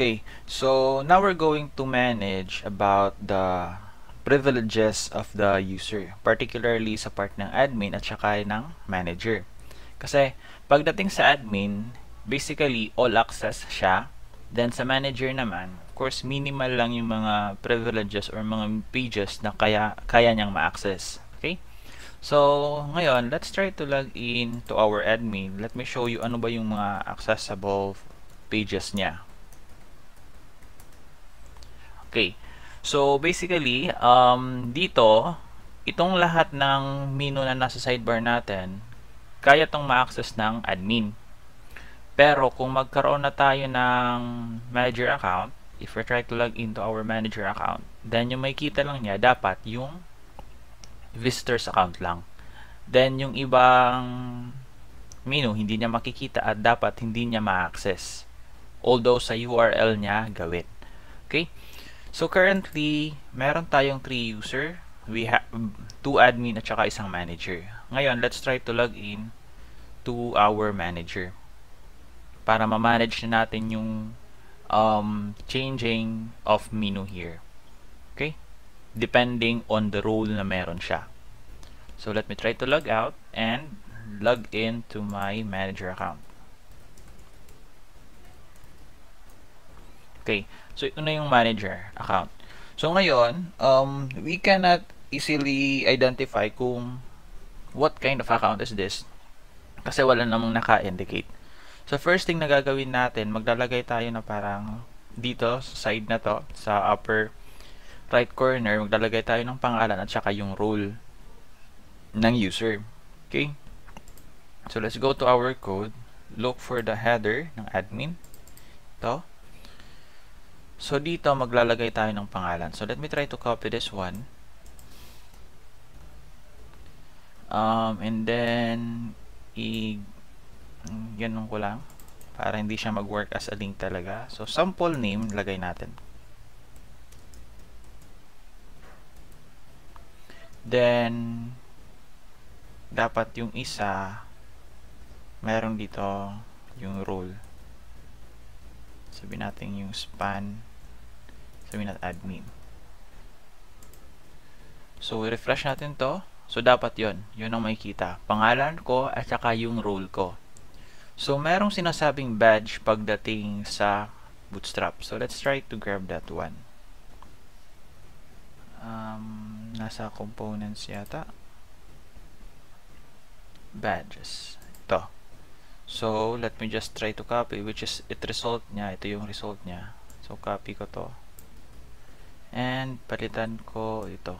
Okay, so now we're going to manage about the privileges of the user, particularly sa part ng admin at saka ng manager. Kasi pagdating sa admin, basically all access siya. Then sa manager naman, of course minimal lang yung mga privileges or mga pages na kaya kaya niyang ma-access. Okay? So, ngayon, let's try to log in to our admin. Let me show you ano ba yung mga accessible pages niya. Okay. So, basically, um, dito, itong lahat ng menu na nasa sidebar natin, kaya itong ma-access ng admin. Pero, kung magkaroon na tayo ng manager account, if we try to log into our manager account, then yung makikita lang niya, dapat yung visitors account lang. Then, yung ibang menu, hindi niya makikita at dapat hindi niya ma-access. Although, sa URL niya, gawin. Okay? So currently, meron tayong 3 user. We have 2 admin at saka isang manager. Ngayon, let's try to log in to our manager. Para ma-manage na natin yung um, changing of menu here. Okay? Depending on the role na meron siya. So let me try to log out and log in to my manager account. Okay. So, ito na yung manager account. So, ngayon, um, we cannot easily identify kung what kind of account is this kasi wala namang naka-indicate. So, first thing na gagawin natin, maglalagay tayo na parang dito, sa side na to, sa upper right corner, maglalagay tayo ng pangalan at saka yung role ng user. Okay? So, let's go to our code. Look for the header ng admin. Ito. So, dito maglalagay tayo ng pangalan. So, let me try to copy this one. Um, and then, i ganun ko lang para hindi siya mag-work as a link talaga. So, sample name, lagay natin. Then, dapat yung isa, meron dito yung role. Sabi natin yung span sabihin natin admin. So, refresh natin to. So, dapat yon Yun ang makikita. Pangalan ko at saka yung role ko. So, merong sinasabing badge pagdating sa Bootstrap. So, let's try to grab that one. Um, nasa components yata. Badges. Ito. So, let me just try to copy which is it result niya. Ito yung result niya. So, copy ko to and palitan ko ito.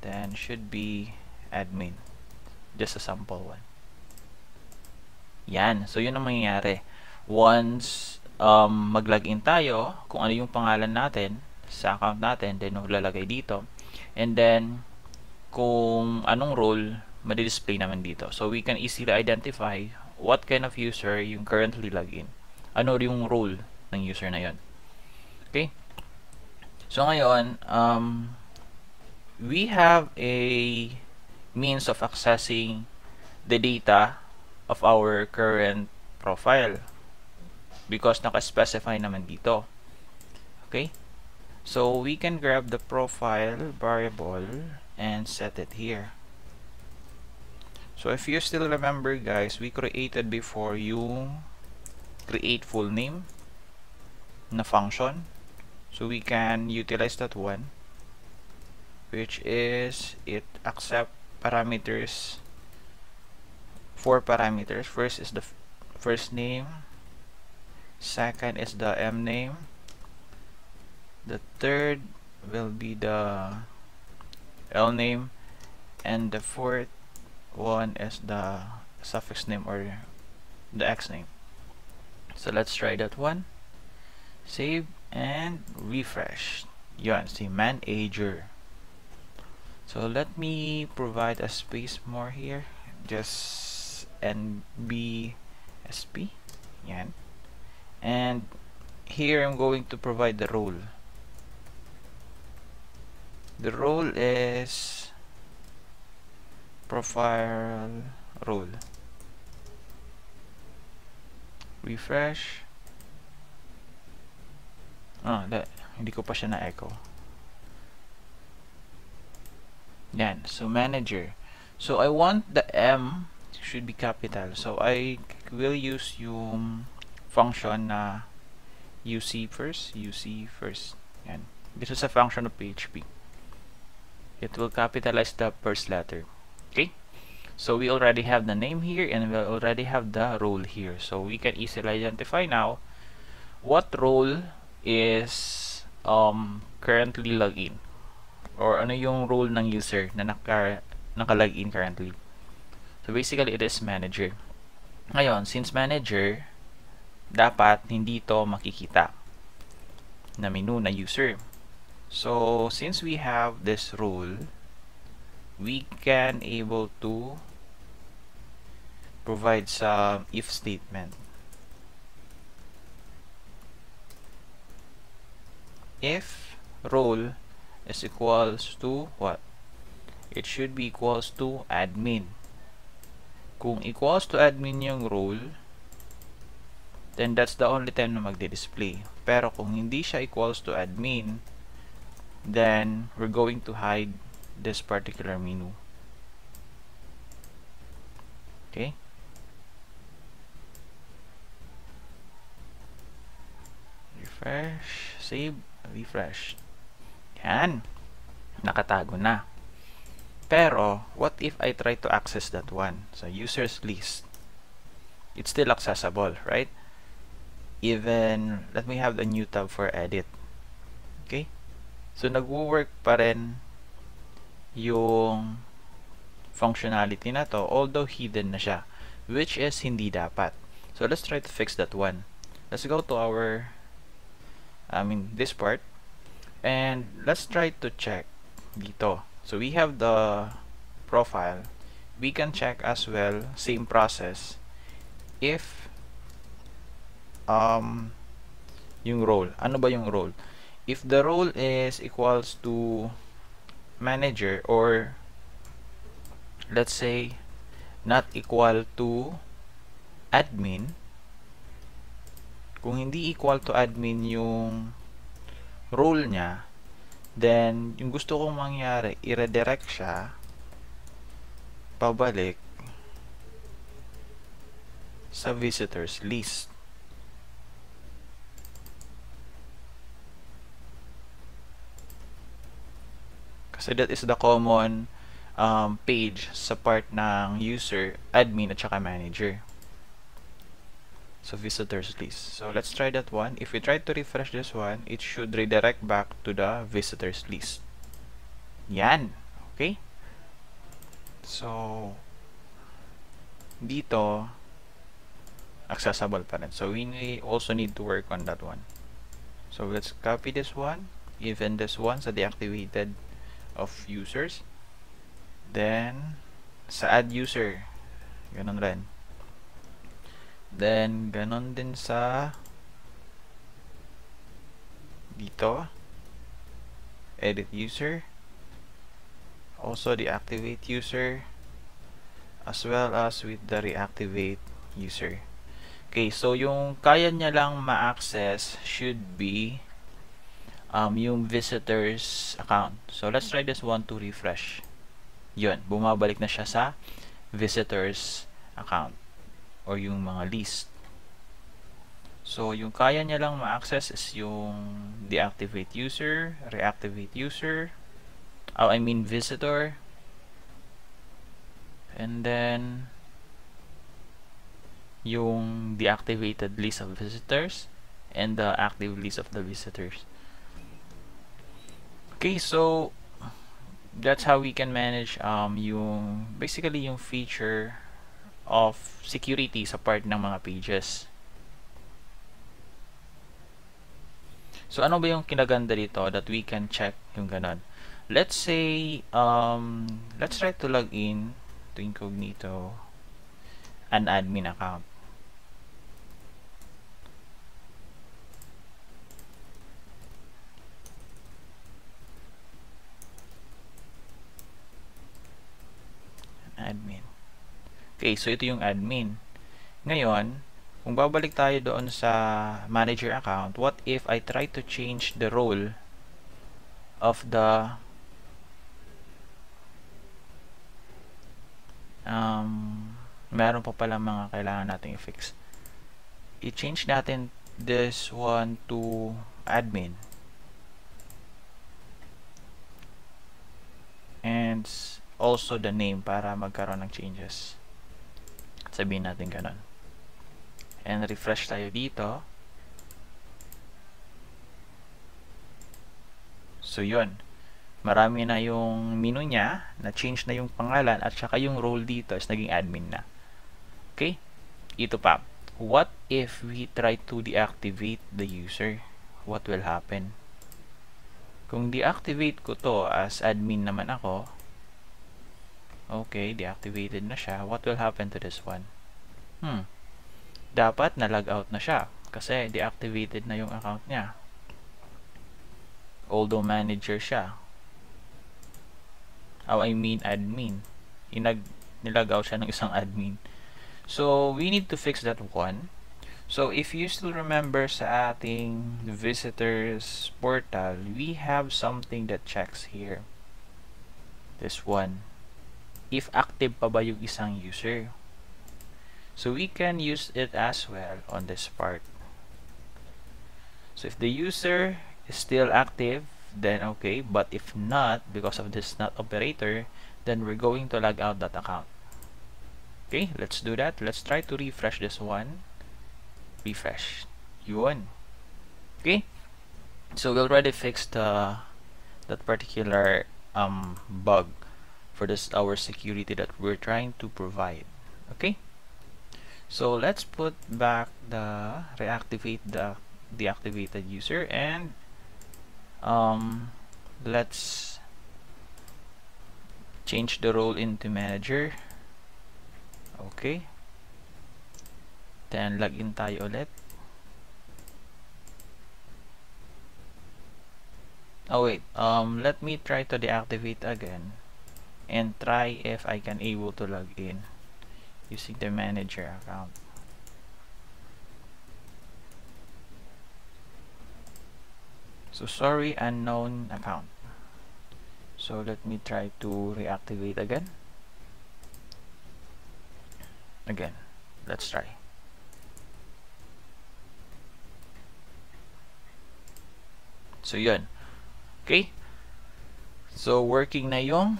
Then should be admin. Just a sample one. Yan. So yun ang mangyayari. Once um, mag login tayo kung ano yung pangalan natin sa account natin then maglalagay dito. And then kung anong role madi-display naman dito. So we can easily identify what kind of user yung currently login. Ano yung role ng user na yon okay So ngayon, um, we have a means of accessing the data of our current profile because naka-specify naman dito. Okay? So we can grab the profile variable and set it here. So if you still remember guys, we created before yung create full name na function so we can utilize that one which is it accept parameters four parameters. First is the first name. Second is the m name. The third will be the l name. And the fourth one is the suffix name or the x name. So let's try that one. Save and refresh. Yun si manager. So let me provide a space more here. Just nbsp yan. And here I'm going to provide the role. The role is profile role. Refresh Ah, da, hindi ko pa siya na-echo. Yan. So, manager. So, I want the M should be capital. So, I will use yung function na UC first. UC first. Yan. This is a function of PHP. It will capitalize the first letter. Okay? So, we already have the name here and we already have the role here. So, we can easily identify now what role is um, currently login or ano yung role ng user na naka, naka-login currently. So basically, it is manager. Ngayon, since manager, dapat hindi to makikita na menu na user. So, since we have this role, we can able to provide some if statement. If role is equals to what? It should be equals to admin. Kung equals to admin yung role, then that's the only time na magdi-display. Pero kung hindi siya equals to admin, then we're going to hide this particular menu. Okay? Refresh, save, refresh. Yan. Nakatago na. Pero, what if I try to access that one? So, users list. It's still accessible, right? Even, let me have the new tab for edit. Okay? So, nagwo-work pa rin yung functionality na to, although hidden na siya, which is hindi dapat. So, let's try to fix that one. Let's go to our I mean this part. And let's try to check dito. So we have the profile. We can check as well same process. If um yung role. Ano ba yung role? If the role is equals to manager or let's say not equal to admin kung hindi equal to admin yung role niya, then yung gusto kong mangyari, i-redirect siya pabalik sa visitors list. Kasi that is the common um, page sa part ng user, admin at saka manager. So visitors list. So let's try that one. If we try to refresh this one, it should redirect back to the visitors list. Yan. Okay? So dito accessible pa rin. So we also need to work on that one. So let's copy this one, even this one sa deactivated of users. Then sa add user, ganun rin. Then, ganon din sa dito. Edit user. Also, deactivate user. As well as with the reactivate user. Okay, so yung kaya niya lang ma-access should be um, yung visitors account. So, let's try this one to refresh. Yun, bumabalik na siya sa visitors account or yung mga list. So, yung kaya niya lang ma-access is yung deactivate user, reactivate user, oh, I mean visitor, and then yung deactivated list of visitors and the active list of the visitors. Okay, so that's how we can manage um, yung basically yung feature of security sa part ng mga pages. So, ano ba yung kinaganda dito that we can check yung ganon? Let's say, um, let's try to log in to incognito an admin account. admin. Okay, so ito yung admin. Ngayon, kung babalik tayo doon sa manager account, what if I try to change the role of the um, meron pa pala mga kailangan nating i-fix. I-change natin this one to admin. And also the name para magkaroon ng changes. Sabihin natin ganun. And refresh tayo dito. So, yun marami na yung menu niya, na-change na yung pangalan, at saka yung role dito is naging admin na. Okay? Ito pa. What if we try to deactivate the user? What will happen? Kung deactivate ko to as admin naman ako, okay, deactivated na siya. What will happen to this one? Hmm. Dapat na-log out na siya kasi deactivated na yung account niya. Although manager siya, oh, I mean admin inag nilagaw siya ng isang admin so we need to fix that one so if you still remember sa ating visitors portal we have something that checks here this one if active pa ba yung isang user. So we can use it as well on this part. So if the user is still active then okay. But if not because of this not operator then we're going to log out that account. Okay let's do that. Let's try to refresh this one. Refresh yun okay. So we already fixed the that particular um, bug for this our security that we're trying to provide okay? So let's put back the reactivate the deactivated user and um, let's change the role into manager okay? Then login tayo ulit. Oh wait um, let me try to deactivate again and try if I can able to log in using the manager account. So sorry unknown account. So let me try to reactivate again. Again let's try. So yun. Okay. So working na yung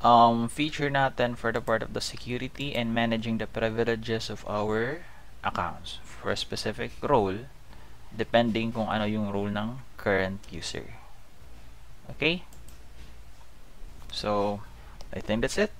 um, feature natin for the part of the security and managing the privileges of our accounts for a specific role depending kung ano yung role ng current user. Okay? So, I think that's it.